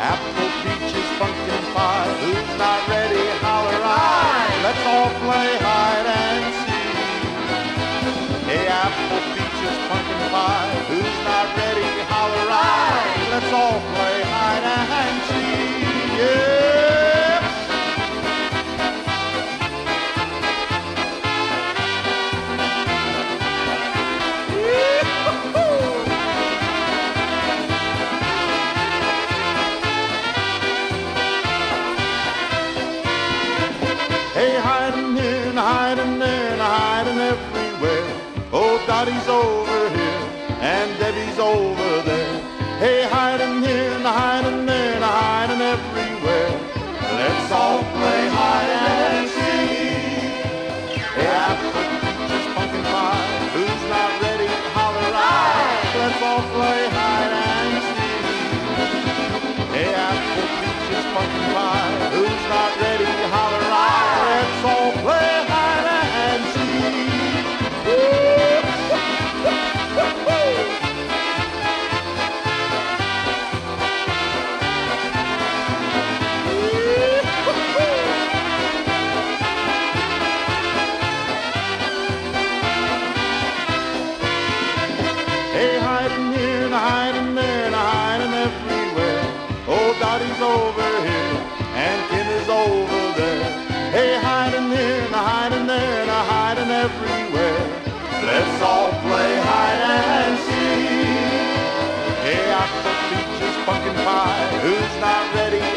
Apple, peaches, pumpkin pie. Who's not ready? Holler I. Let's all play hide and seek. Hey, apple, peaches, pumpkin pie. Who's not ready? Dottie's over here and Debbie's over there. Hey, hiding here and hiding there and hiding everywhere. Let's all play hide and seek. Hey, apple, peaches, pumpkin pie. Who's not ready? Holler I. Let's all play hide hiding here and hiding there and hiding everywhere. Oh, Dottie's over here and Kim is over there. Hey, hiding here and hiding there and hiding everywhere. Let's all play hide and seek. Hey, apple, peaches, pumpkin pie. Who's not ready?